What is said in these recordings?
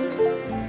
Música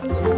了。